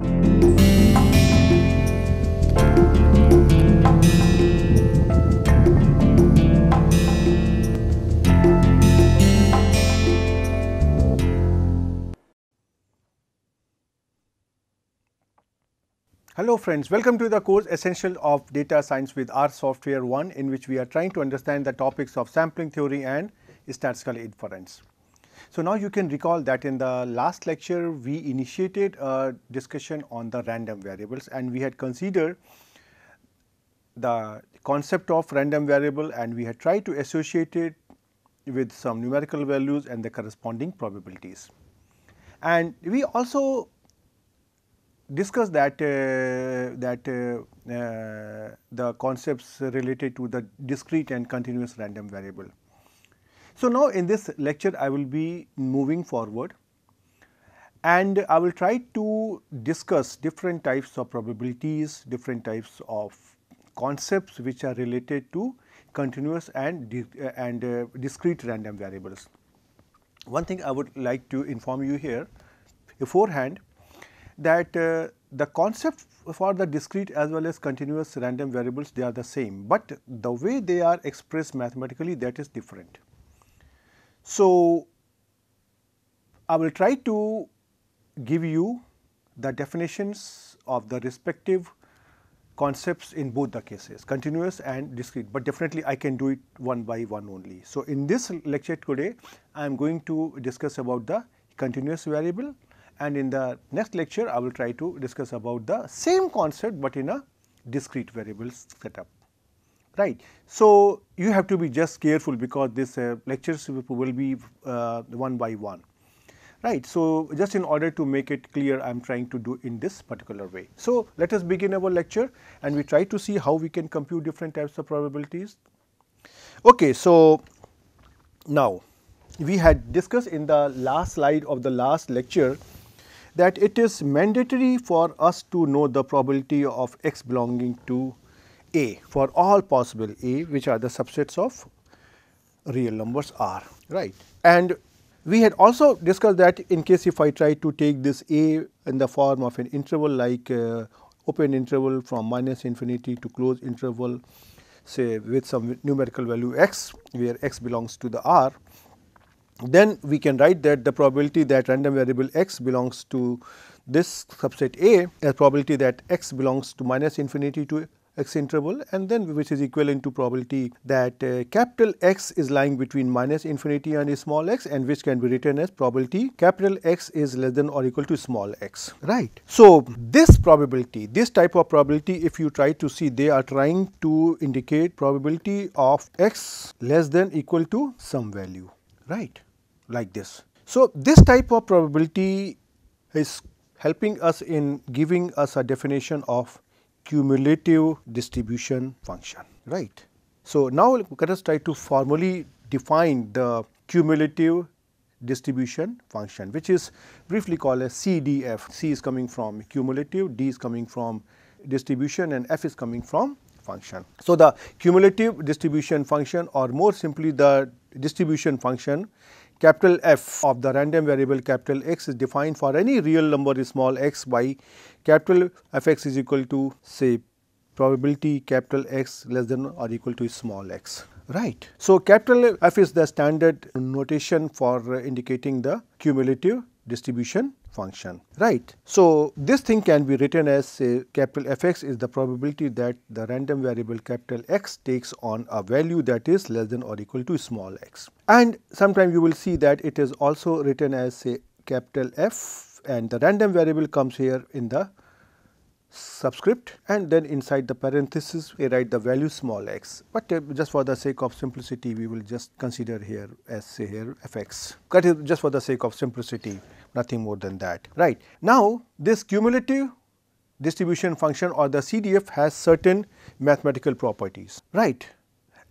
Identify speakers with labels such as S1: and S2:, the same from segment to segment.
S1: Hello friends, welcome to the course Essential of Data Science with R Software 1 in which we are trying to understand the topics of sampling theory and statistical inference. So now you can recall that in the last lecture we initiated a discussion on the random variables and we had considered the concept of random variable and we had tried to associate it with some numerical values and the corresponding probabilities. And we also discussed that uh, that uh, uh, the concepts related to the discrete and continuous random variable. So, now in this lecture I will be moving forward and I will try to discuss different types of probabilities, different types of concepts which are related to continuous and, uh, and uh, discrete random variables. One thing I would like to inform you here beforehand that uh, the concept for the discrete as well as continuous random variables they are the same, but the way they are expressed mathematically that is different. So, I will try to give you the definitions of the respective concepts in both the cases continuous and discrete, but definitely I can do it one by one only. So, in this lecture today I am going to discuss about the continuous variable and in the next lecture I will try to discuss about the same concept, but in a discrete variables setup right. So, you have to be just careful because this uh, lectures will be uh, one by one right. So, just in order to make it clear I am trying to do in this particular way. So, let us begin our lecture and we try to see how we can compute different types of probabilities. Okay, so, now we had discussed in the last slide of the last lecture that it is mandatory for us to know the probability of x belonging to a for all possible A which are the subsets of real numbers R right. And we had also discussed that in case if I try to take this A in the form of an interval like uh, open interval from minus infinity to close interval say with some numerical value x where x belongs to the R then we can write that the probability that random variable x belongs to this subset A as probability that x belongs to minus infinity to x interval and then which is equivalent to probability that uh, capital X is lying between minus infinity and a small x and which can be written as probability capital X is less than or equal to small x right. So, this probability this type of probability if you try to see they are trying to indicate probability of x less than equal to some value right like this. So, this type of probability is helping us in giving us a definition of cumulative distribution function, right. So, now let us try to formally define the cumulative distribution function which is briefly called as CDF. C is coming from cumulative, D is coming from distribution and F is coming from function. So, the cumulative distribution function or more simply the distribution function capital F of the random variable capital X is defined for any real number is small x by capital f x is equal to say probability capital X less than or equal to small x. Right. So, capital F is the standard notation for indicating the cumulative distribution function right. So, this thing can be written as say capital F x is the probability that the random variable capital X takes on a value that is less than or equal to small x. And sometime you will see that it is also written as say capital F and the random variable comes here in the subscript and then inside the parenthesis we write the value small x, but uh, just for the sake of simplicity we will just consider here as say here f x that is just for the sake of simplicity nothing more than that. Right. Now this cumulative distribution function or the CDF has certain mathematical properties. Right.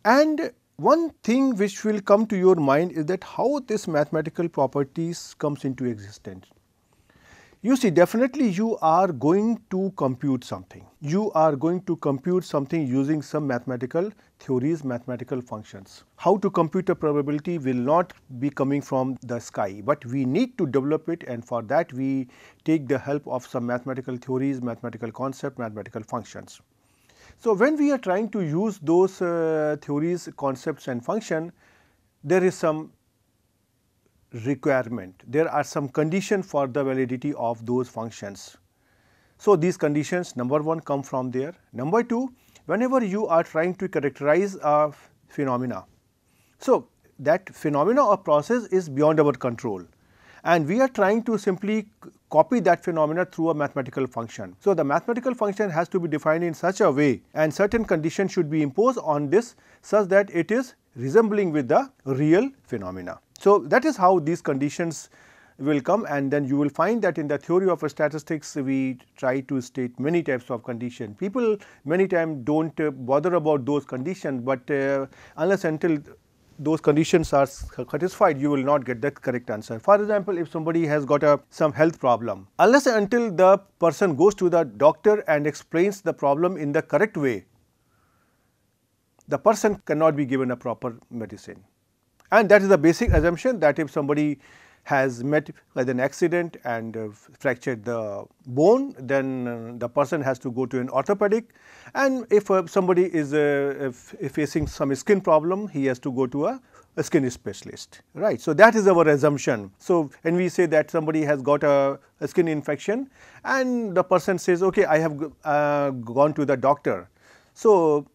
S1: And one thing which will come to your mind is that how this mathematical properties comes into existence You see definitely you are going to compute something. You are going to compute something using some mathematical theories, mathematical functions. How to compute a probability will not be coming from the sky, but we need to develop it and for that we take the help of some mathematical theories, mathematical concept, mathematical functions. So, when we are trying to use those uh, theories, concepts and function, there is some requirement. There are some conditions for the validity of those functions. So, these conditions number 1 come from there. Number 2, whenever you are trying to characterize a phenomena. So, that phenomena or process is beyond our control and we are trying to simply copy that phenomena through a mathematical function. So, the mathematical function has to be defined in such a way and certain conditions should be imposed on this such that it is resembling with the real phenomena. So, that is how these conditions will come and then you will find that in the theory of statistics we try to state many types of condition. People many times do not uh, bother about those conditions, but uh, unless until those conditions are satisfied you will not get the correct answer. For example, if somebody has got a some health problem unless until the person goes to the doctor and explains the problem in the correct way the person cannot be given a proper medicine. And that is the basic assumption that if somebody has met with an accident and uh, fractured the bone, then uh, the person has to go to an orthopedic and if uh, somebody is uh, facing some skin problem, he has to go to a, a, skin specialist, right. So, that is our assumption. So, when we say that somebody has got a, a skin infection and the person says, okay, I have uh, gone to the doctor. So,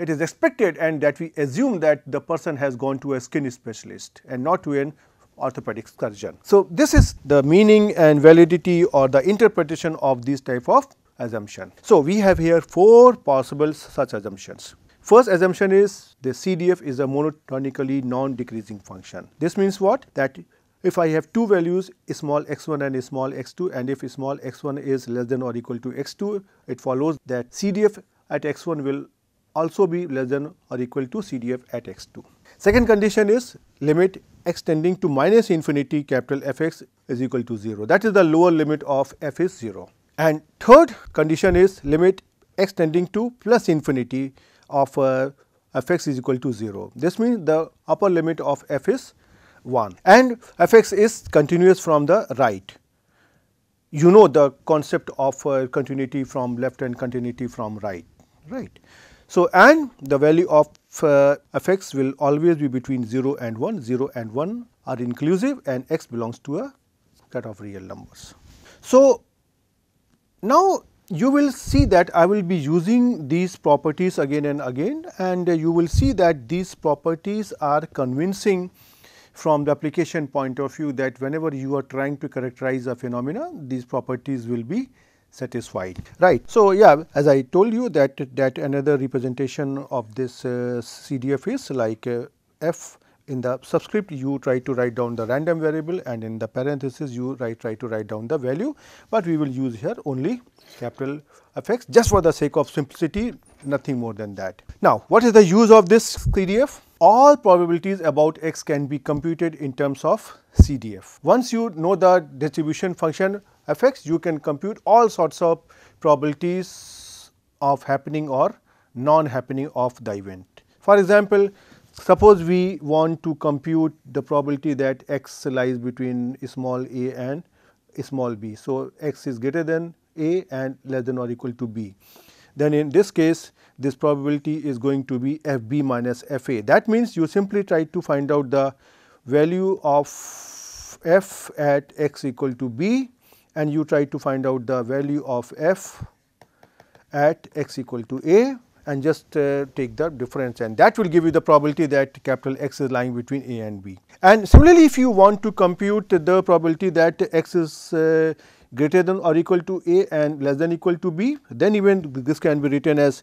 S1: it is expected and that we assume that the person has gone to a skin specialist and not to an orthopedic surgeon. So, this is the meaning and validity or the interpretation of this type of assumption. So, we have here four possible such assumptions. First assumption is the CDF is a monotonically non-decreasing function. This means what? That if I have two values small x1 and small x2 and if small x1 is less than or equal to x2, it follows that CDF at x1 will also be less than or equal to CDF at x2. Second condition is limit x tending to minus infinity capital Fx is equal to 0. That is the lower limit of f is 0. And third condition is limit x tending to plus infinity of uh, fx is equal to 0. This means the upper limit of f is 1 and fx is continuous from the right. You know the concept of uh, continuity from left and continuity from right, right. So, and the value of uh, fx will always be between 0 and 1, 0 and 1 are inclusive and x belongs to a set of real numbers. So, now you will see that I will be using these properties again and again and you will see that these properties are convincing from the application point of view that whenever you are trying to characterize a phenomena these properties will be satisfied right. So, yeah as I told you that that another representation of this uh, CDF is like uh, f in the subscript you try to write down the random variable and in the parenthesis you write try to write down the value, but we will use here only capital Fx just for the sake of simplicity nothing more than that. Now, what is the use of this CDF? All probabilities about x can be computed in terms of CDF. Once you know the distribution function Fx, you can compute all sorts of probabilities of happening or non-happening of the event. For example, suppose we want to compute the probability that x lies between small a and small b. So, x is greater than a and less than or equal to b. Then in this case, this probability is going to be f b minus f a. That means, you simply try to find out the value of f at x equal to b and you try to find out the value of f at x equal to a and just uh, take the difference and that will give you the probability that capital X is lying between A and B. And similarly, if you want to compute the probability that X is uh, greater than or equal to A and less than equal to B, then even this can be written as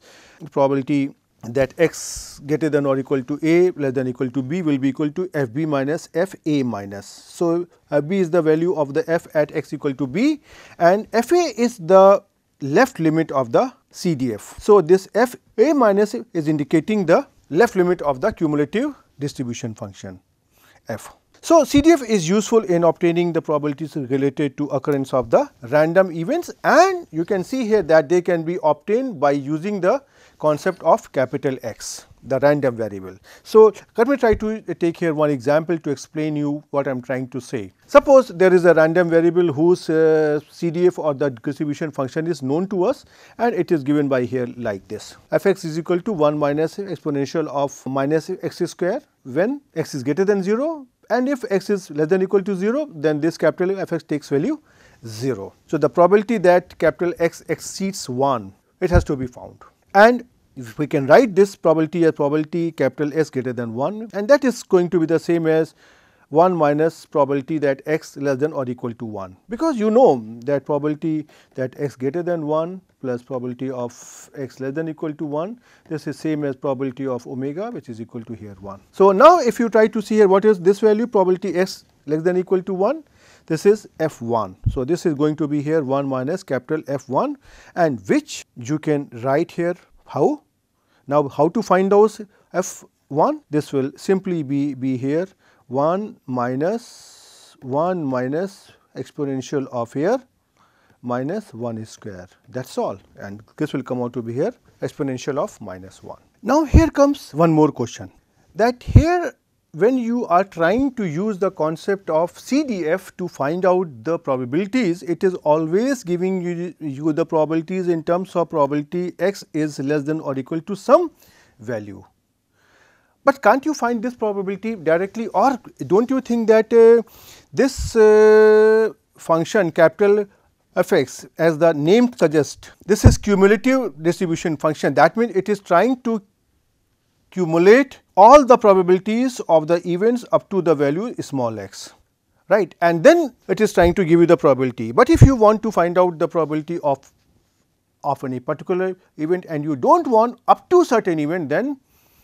S1: probability that x greater than or equal to a less than equal to b will be equal to f b minus f a minus. So, f b is the value of the f at x equal to b and f a is the left limit of the CDF. So, this f a minus is indicating the left limit of the cumulative distribution function f. So, CDF is useful in obtaining the probabilities related to occurrence of the random events and you can see here that they can be obtained by using the concept of capital X the random variable. So, let me try to take here one example to explain you what I am trying to say. Suppose there is a random variable whose uh, CDF or the distribution function is known to us and it is given by here like this f x is equal to 1 minus exponential of minus x square when x is greater than 0 and if x is less than equal to 0 then this capital f x takes value 0. So, the probability that capital X exceeds 1 it has to be found and if we can write this probability as probability capital S greater than 1 and that is going to be the same as 1 minus probability that x less than or equal to 1 because you know that probability that x greater than 1 plus probability of x less than equal to 1 this is same as probability of omega which is equal to here 1. So, now if you try to see here what is this value probability x less than equal to 1 this is f 1. So, this is going to be here 1 minus capital F 1 and which you can write here how now, how to find those f 1? This will simply be, be here 1 minus 1 minus exponential of here minus 1 square that is all and this will come out to be here exponential of minus 1. Now, here comes one more question that here when you are trying to use the concept of CDF to find out the probabilities, it is always giving you, you the probabilities in terms of probability x is less than or equal to some value. But can't you find this probability directly or do not you think that uh, this uh, function capital f x as the name suggests, this is cumulative distribution function that means it is trying to accumulate all the probabilities of the events up to the value small x right and then it is trying to give you the probability. But if you want to find out the probability of of any particular event and you do not want up to certain event then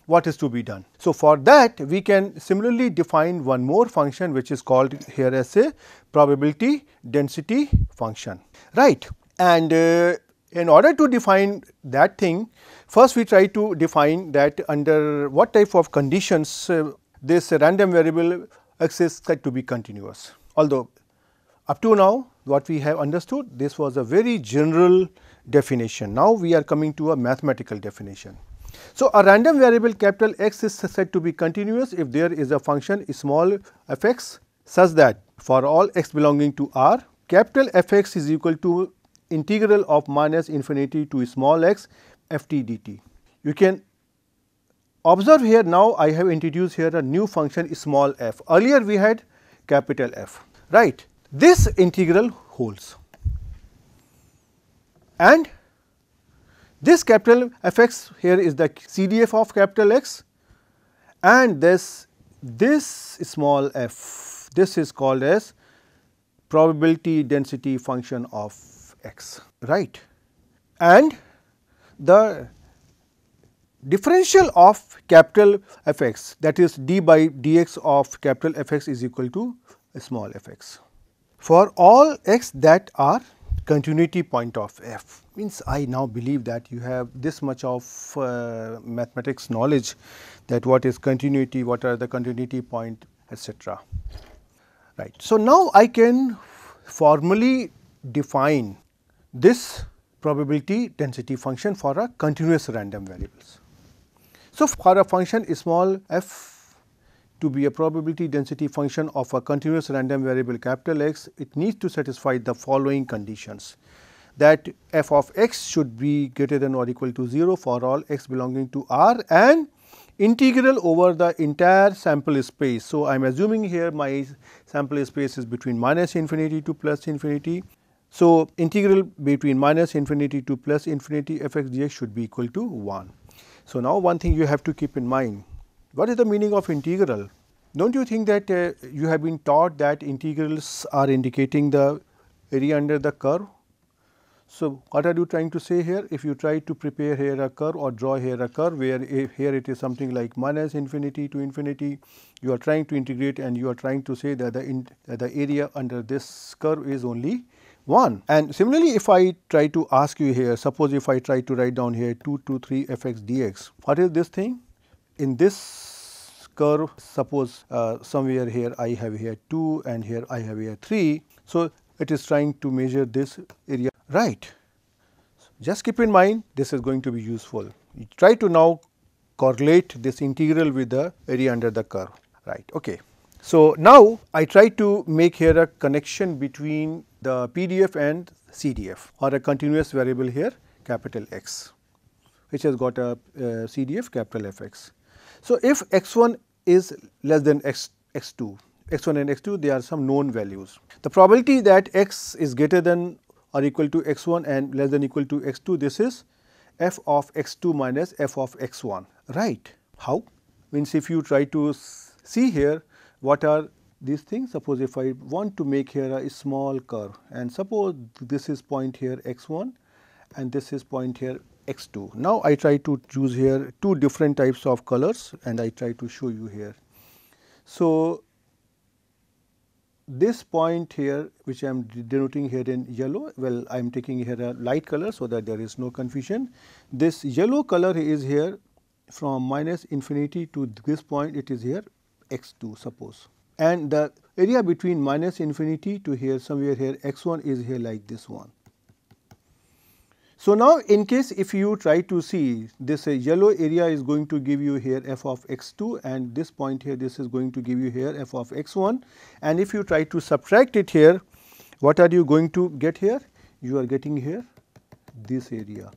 S1: what is to be done. So, for that we can similarly define one more function which is called here as a probability density function right and uh, in order to define that thing First we try to define that under what type of conditions uh, this random variable x is said to be continuous. Although up to now what we have understood this was a very general definition. Now we are coming to a mathematical definition. So, a random variable capital X is said to be continuous if there is a function small f x such that for all x belonging to R capital f x is equal to integral of minus infinity to small x f t dt. You can observe here now I have introduced here a new function small f. Earlier we had capital F, right. This integral holds and this capital f x here is the CDF of capital X and this this small f this is called as probability density function of x right and the differential of capital f x that is d by dx of capital f x is equal to small f x. For all x that are continuity point of f means I now believe that you have this much of uh, mathematics knowledge that what is continuity, what are the continuity point etc. Right. So, now I can formally define this probability density function for a continuous random variables. So, for a function small f to be a probability density function of a continuous random variable capital X, it needs to satisfy the following conditions that f of x should be greater than or equal to 0 for all x belonging to R and integral over the entire sample space. So, I am assuming here my sample space is between minus infinity to plus infinity so, integral between minus infinity to plus infinity f x dx should be equal to 1. So, now one thing you have to keep in mind, what is the meaning of integral? Do not you think that uh, you have been taught that integrals are indicating the area under the curve? So, what are you trying to say here? If you try to prepare here a curve or draw here a curve where here it is something like minus infinity to infinity, you are trying to integrate and you are trying to say that the, in, that the area under this curve is only 1. And similarly, if I try to ask you here, suppose if I try to write down here 2 to 3 f x dx, what is this thing? In this curve suppose uh, somewhere here I have here 2 and here I have here 3. So, it is trying to measure this area right. Just keep in mind this is going to be useful. You try to now correlate this integral with the area under the curve right. Okay. So, now I try to make here a connection between the PDF and CDF or a continuous variable here capital X which has got a, a CDF capital Fx. So, if x1 is less than x, x2, x1 and x2 they are some known values. The probability that x is greater than or equal to x1 and less than equal to x2 this is f of x2 minus f of x1 right. How? Means if you try to see here what are these things suppose if I want to make here a small curve and suppose this is point here x1 and this is point here x2. Now, I try to choose here two different types of colors and I try to show you here. So, this point here which I am denoting here in yellow, well I am taking here a light color so that there is no confusion. This yellow color is here from minus infinity to this point it is here x2 suppose and the area between minus infinity to here somewhere here x1 is here like this one. So, now in case if you try to see this uh, yellow area is going to give you here f of x2 and this point here this is going to give you here f of x1 and if you try to subtract it here what are you going to get here? You are getting here this area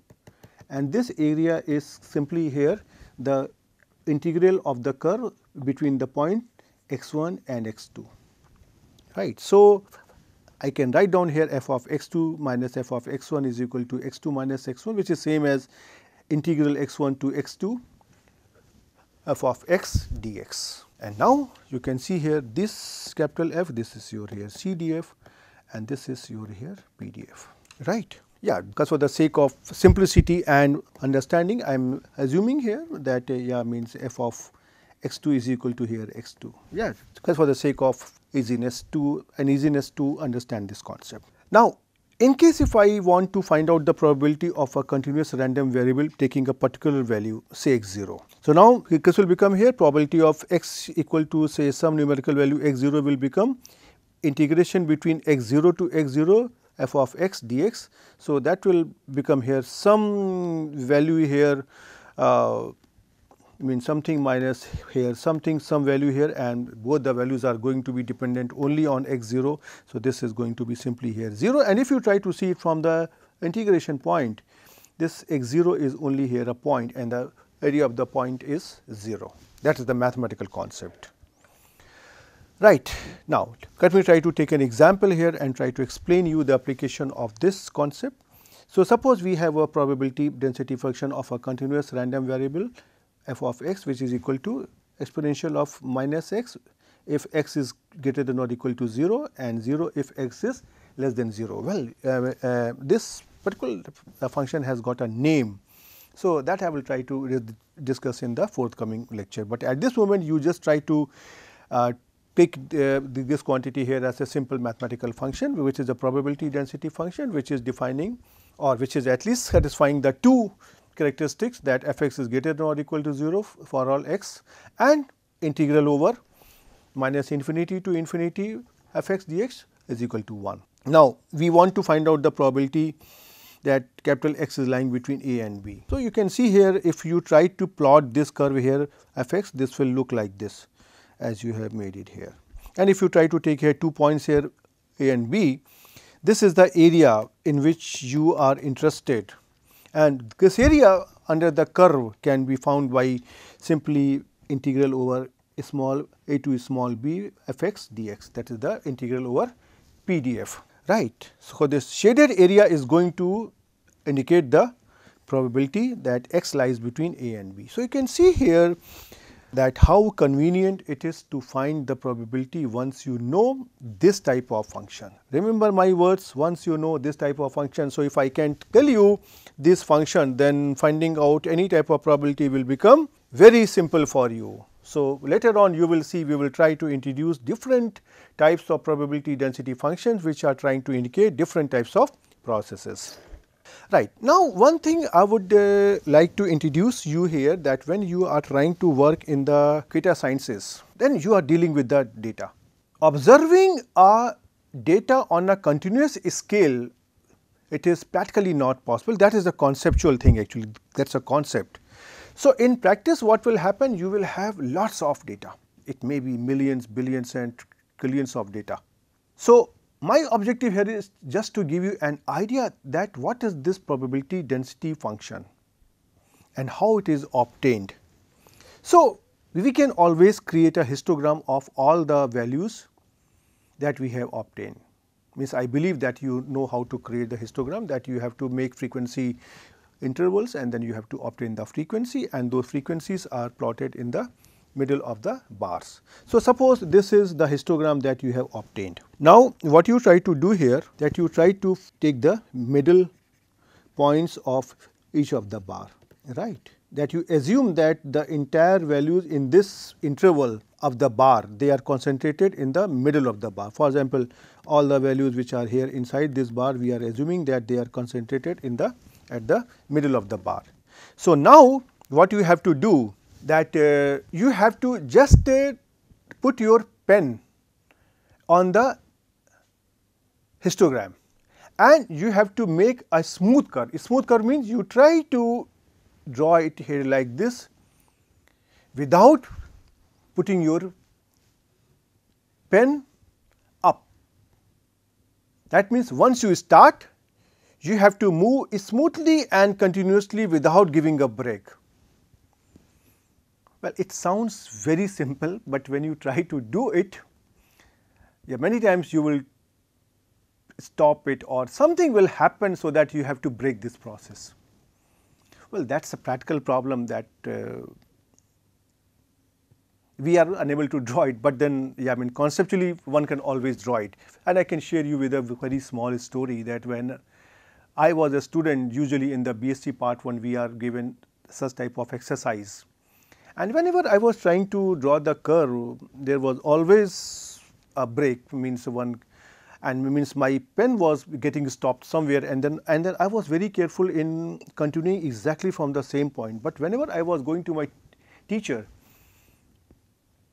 S1: and this area is simply here the integral of the curve between the point x1 and x2 right. So, I can write down here f of x2 minus f of x1 is equal to x2 minus x1 which is same as integral x1 to x2 f of x dx. And now you can see here this capital F this is your here CDF and this is your here PDF right. Yeah, because for the sake of simplicity and understanding I am assuming here that uh, yeah means f of x2 is equal to here x2. Yeah, because for the sake of easiness to and easiness to understand this concept. Now, in case if I want to find out the probability of a continuous random variable taking a particular value say x0. So, now this will become here probability of x equal to say some numerical value x0 will become integration between x0 to x0 f of x dx. So, that will become here some value here uh, mean something minus here something some value here and both the values are going to be dependent only on x 0. So, this is going to be simply here 0 and if you try to see it from the integration point this x 0 is only here a point and the area of the point is 0 that is the mathematical concept. Right. Now, let me try to take an example here and try to explain you the application of this concept. So, suppose we have a probability density function of a continuous random variable f of x which is equal to exponential of minus x if x is greater than or equal to 0 and 0 if x is less than 0. Well, uh, uh, this particular uh, function has got a name. So, that I will try to discuss in the forthcoming lecture, but at this moment you just try to uh, take uh, this quantity here as a simple mathematical function which is a probability density function which is defining or which is at least satisfying the two characteristics that f x is greater than or equal to 0 for all x and integral over minus infinity to infinity f x dx is equal to 1. Now, we want to find out the probability that capital X is lying between A and B. So, you can see here if you try to plot this curve here f x this will look like this as you have made it here. And if you try to take here two points here A and B, this is the area in which you are interested and this area under the curve can be found by simply integral over small a to small b f x dx that is the integral over PDF right. So, this shaded area is going to indicate the probability that x lies between a and b. So, you can see here that how convenient it is to find the probability once you know this type of function. Remember my words once you know this type of function. So, if I can tell you this function then finding out any type of probability will become very simple for you. So, later on you will see we will try to introduce different types of probability density functions which are trying to indicate different types of processes. Right. Now, one thing I would uh, like to introduce you here that when you are trying to work in the data sciences, then you are dealing with the data. Observing a data on a continuous scale, it is practically not possible. That is a conceptual thing actually, that is a concept. So, in practice what will happen? You will have lots of data. It may be millions, billions and trillions of data. So, my objective here is just to give you an idea that what is this probability density function and how it is obtained. So, we can always create a histogram of all the values that we have obtained. Means I believe that you know how to create the histogram that you have to make frequency intervals and then you have to obtain the frequency and those frequencies are plotted in the middle of the bars. So, suppose this is the histogram that you have obtained. Now, what you try to do here that you try to take the middle points of each of the bar right that you assume that the entire values in this interval of the bar they are concentrated in the middle of the bar. For example, all the values which are here inside this bar we are assuming that they are concentrated in the at the middle of the bar. So, now what you have to do that uh, you have to just uh, put your pen on the histogram and you have to make a smooth curve. A smooth curve means you try to draw it here like this without putting your pen up. That means once you start you have to move smoothly and continuously without giving a break. Well, it sounds very simple, but when you try to do it, yeah, many times you will stop it or something will happen so that you have to break this process. Well, that is a practical problem that uh, we are unable to draw it, but then yeah, I mean conceptually one can always draw it. And I can share you with a very small story that when I was a student usually in the BSc part 1 we are given such type of exercise and whenever I was trying to draw the curve, there was always a break means one and means my pen was getting stopped somewhere and then and then I was very careful in continuing exactly from the same point. But whenever I was going to my teacher,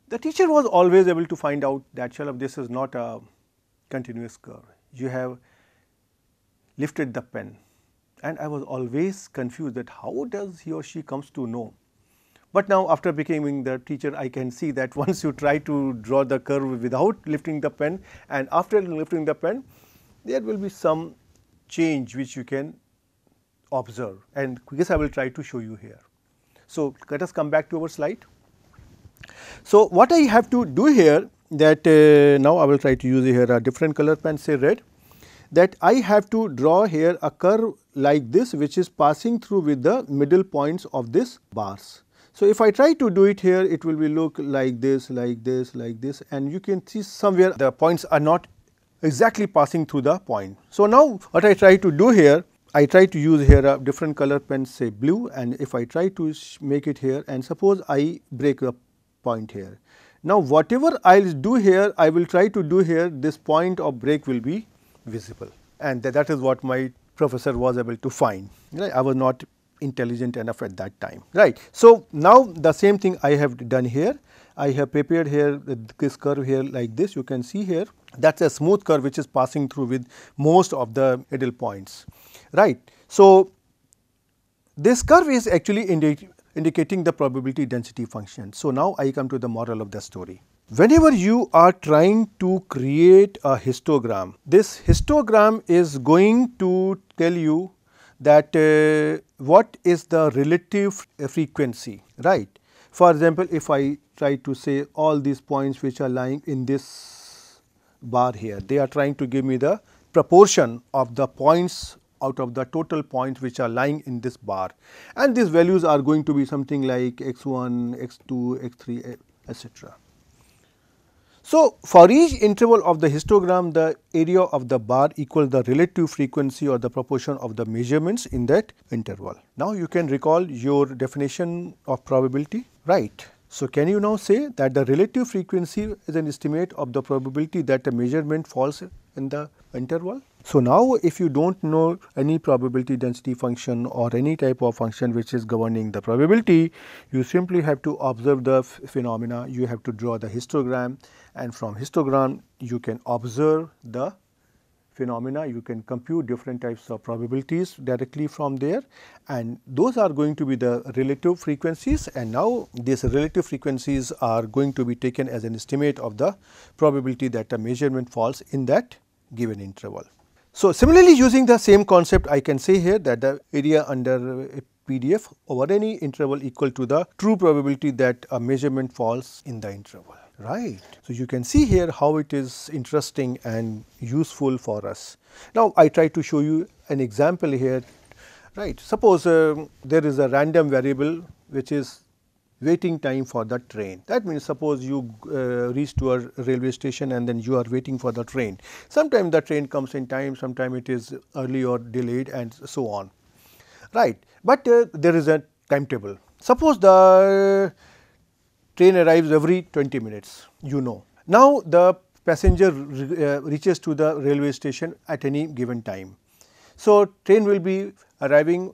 S1: the teacher was always able to find out that Shalabh this is not a continuous curve. You have lifted the pen and I was always confused that how does he or she comes to know but now after becoming the teacher, I can see that once you try to draw the curve without lifting the pen and after lifting the pen, there will be some change which you can observe and this I will try to show you here. So, let us come back to our slide. So, what I have to do here that uh, now I will try to use here a different color pen say red that I have to draw here a curve like this which is passing through with the middle points of this bars. So, if I try to do it here, it will be look like this, like this, like this and you can see somewhere the points are not exactly passing through the point. So, now what I try to do here, I try to use here a different color pen say blue and if I try to make it here and suppose I break a point here. Now, whatever I will do here, I will try to do here this point of break will be visible and that is what my professor was able to find. I was not intelligent enough at that time right. So, now the same thing I have done here I have prepared here this curve here like this you can see here that is a smooth curve which is passing through with most of the middle points right. So, this curve is actually indi indicating the probability density function. So, now I come to the moral of the story. Whenever you are trying to create a histogram, this histogram is going to tell you that uh, what is the relative frequency, right. For example, if I try to say all these points which are lying in this bar here, they are trying to give me the proportion of the points out of the total points which are lying in this bar and these values are going to be something like x 1, x 2, x 3 etc. So, for each interval of the histogram the area of the bar equals the relative frequency or the proportion of the measurements in that interval. Now, you can recall your definition of probability right. So, can you now say that the relative frequency is an estimate of the probability that a measurement falls in the interval. So, now if you do not know any probability density function or any type of function which is governing the probability, you simply have to observe the phenomena, you have to draw the histogram and from histogram you can observe the phenomena, you can compute different types of probabilities directly from there. And those are going to be the relative frequencies. And now these relative frequencies are going to be taken as an estimate of the probability that a measurement falls in that given interval. So, similarly using the same concept I can say here that the area under a PDF over any interval equal to the true probability that a measurement falls in the interval right. So, you can see here how it is interesting and useful for us. Now, I try to show you an example here right. Suppose uh, there is a random variable which is waiting time for the train. That means suppose you uh, reach to a railway station and then you are waiting for the train. Sometimes the train comes in time, sometimes it is early or delayed and so on. Right. But uh, there is a timetable. Suppose the train arrives every 20 minutes, you know. Now, the passenger uh, reaches to the railway station at any given time. So, train will be arriving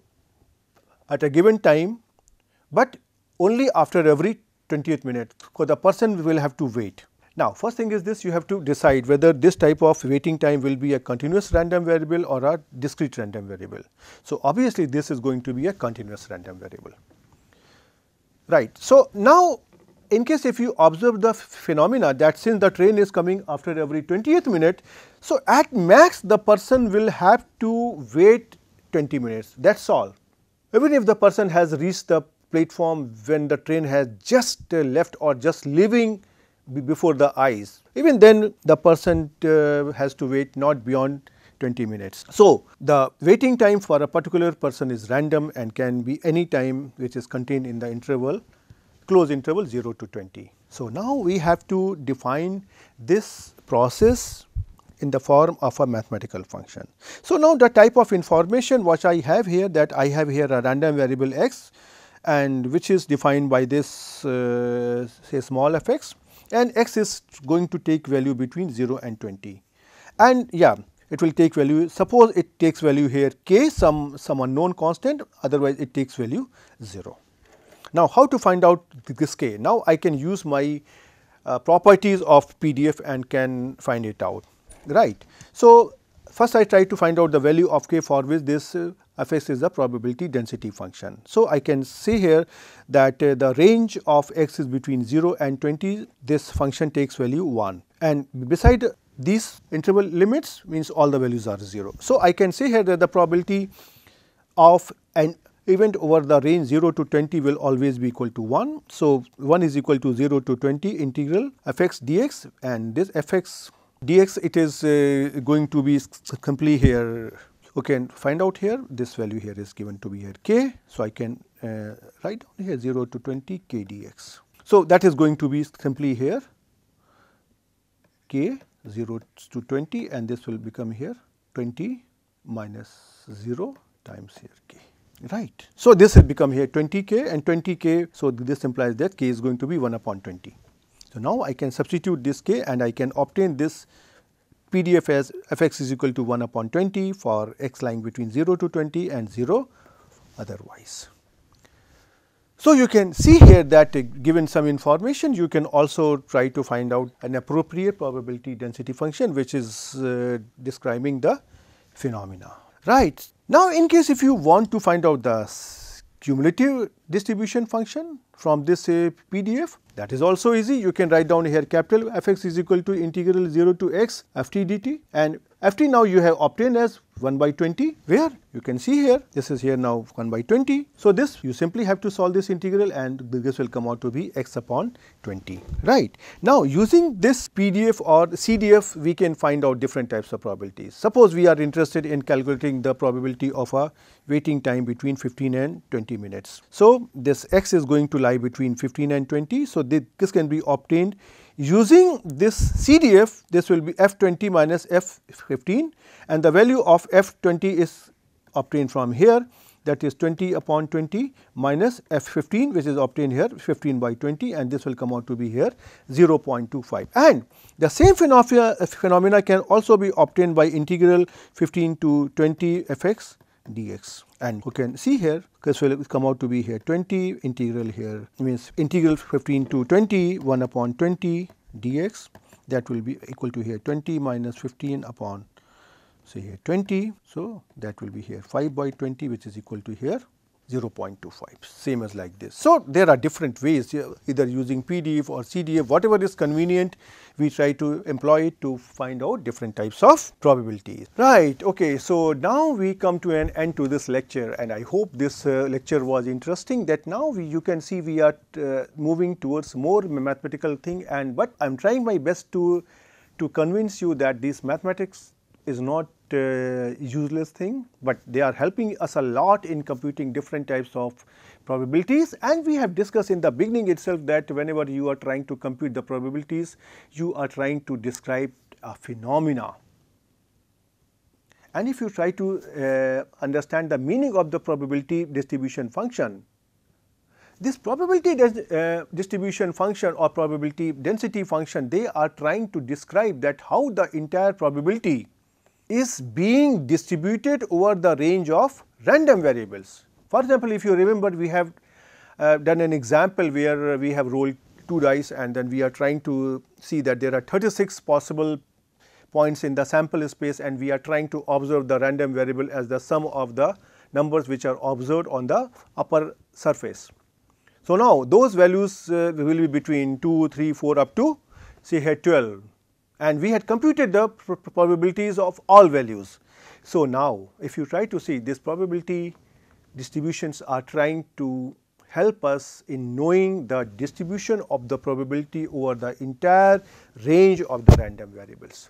S1: at a given time, but only after every 20th minute because the person will have to wait. Now, first thing is this you have to decide whether this type of waiting time will be a continuous random variable or a discrete random variable. So, obviously, this is going to be a continuous random variable. Right. So, now in case if you observe the phenomena that since the train is coming after every 20th minute, so at max the person will have to wait 20 minutes that is all. Even if the person has reached the platform when the train has just uh, left or just leaving before the eyes, even then the person uh, has to wait not beyond 20 minutes. So, the waiting time for a particular person is random and can be any time which is contained in the interval close interval 0 to 20. So, now we have to define this process in the form of a mathematical function. So, now the type of information which I have here that I have here a random variable x and which is defined by this uh, say small f x and x is going to take value between 0 and 20 and yeah it will take value suppose it takes value here k some some unknown constant otherwise it takes value 0. Now, how to find out this k? Now, I can use my uh, properties of PDF and can find it out, right. So, first I try to find out the value of k for which this uh, fx is the probability density function. So, I can say here that uh, the range of x is between 0 and 20, this function takes value 1 and beside these interval limits means all the values are 0. So, I can say here that the probability of an event over the range 0 to 20 will always be equal to 1. So, 1 is equal to 0 to 20 integral fx dx and this fx dx it is uh, going to be simply here okay and find out here this value here is given to be here k. So, I can uh, write down here 0 to 20 k dx. So, that is going to be simply here k 0 to 20 and this will become here 20 minus 0 times here k right. So, this will become here 20 k and 20 k. So, this implies that k is going to be 1 upon 20. So, now I can substitute this k and I can obtain this PDF as f x is equal to 1 upon 20 for x lying between 0 to 20 and 0 otherwise. So, you can see here that uh, given some information you can also try to find out an appropriate probability density function which is uh, describing the phenomena right. Now, in case if you want to find out the cumulative distribution function from this uh, PDF that is also easy. You can write down here capital f x is equal to integral 0 to x f t dt and f t now you have obtained as 1 by 20 where you can see here this is here now 1 by 20. So, this you simply have to solve this integral and this will come out to be x upon 20 right. Now, using this PDF or CDF we can find out different types of probabilities. Suppose we are interested in calculating the probability of a waiting time between 15 and 20 minutes. So, this x is going to lie between 15 and 20. So, this can be obtained using this CDF this will be f 20 minus f 15 and the value of f 20 is obtained from here. That is 20 upon 20 minus f 15 which is obtained here 15 by 20 and this will come out to be here 0.25 and the same phenomena, phenomena can also be obtained by integral 15 to 20 f x dx and you can see here this will come out to be here 20 integral here means integral 15 to 20 1 upon 20 dx that will be equal to here 20 minus 15 upon say here 20. So, that will be here 5 by 20 which is equal to here 0.25 same as like this. So, there are different ways either using PDF or CDF whatever is convenient we try to employ it to find out different types of probabilities. Right okay so now we come to an end to this lecture and I hope this uh, lecture was interesting that now we, you can see we are uh, moving towards more mathematical thing and but I am trying my best to to convince you that this mathematics is not useless thing, but they are helping us a lot in computing different types of probabilities and we have discussed in the beginning itself that whenever you are trying to compute the probabilities, you are trying to describe a phenomena. And if you try to uh, understand the meaning of the probability distribution function, this probability uh, distribution function or probability density function, they are trying to describe that how the entire probability is being distributed over the range of random variables. For example, if you remember we have uh, done an example where we have rolled two dice and then we are trying to see that there are 36 possible points in the sample space and we are trying to observe the random variable as the sum of the numbers which are observed on the upper surface. So, now those values uh, will be between 2, 3, 4 up to say here 12 and we had computed the probabilities of all values. So, now if you try to see this probability distributions are trying to help us in knowing the distribution of the probability over the entire range of the random variables.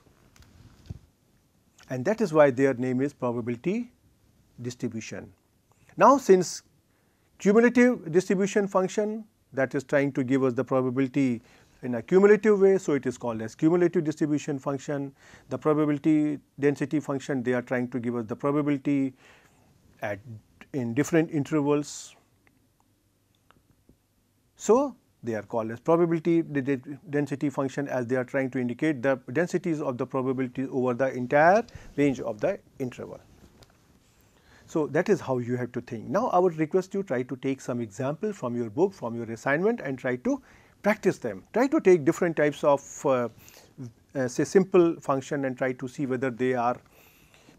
S1: And that is why their name is probability distribution. Now, since cumulative distribution function that is trying to give us the probability in a cumulative way. So, it is called as cumulative distribution function. The probability density function they are trying to give us the probability at in different intervals. So, they are called as probability density function as they are trying to indicate the densities of the probability over the entire range of the interval. So, that is how you have to think. Now, I would request you try to take some example from your book, from your assignment and try to practice them. Try to take different types of uh, uh, say simple function and try to see whether they are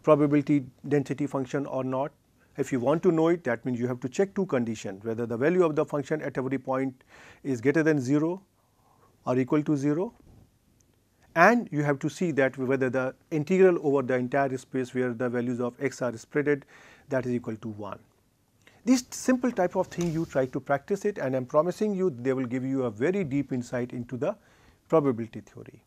S1: probability density function or not. If you want to know it that means you have to check two conditions whether the value of the function at every point is greater than 0 or equal to 0 and you have to see that whether the integral over the entire space where the values of x are spreaded that is equal to 1. This simple type of thing you try to practice it and I am promising you they will give you a very deep insight into the probability theory.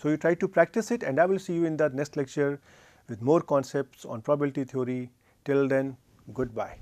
S1: So, you try to practice it and I will see you in the next lecture with more concepts on probability theory. Till then, goodbye.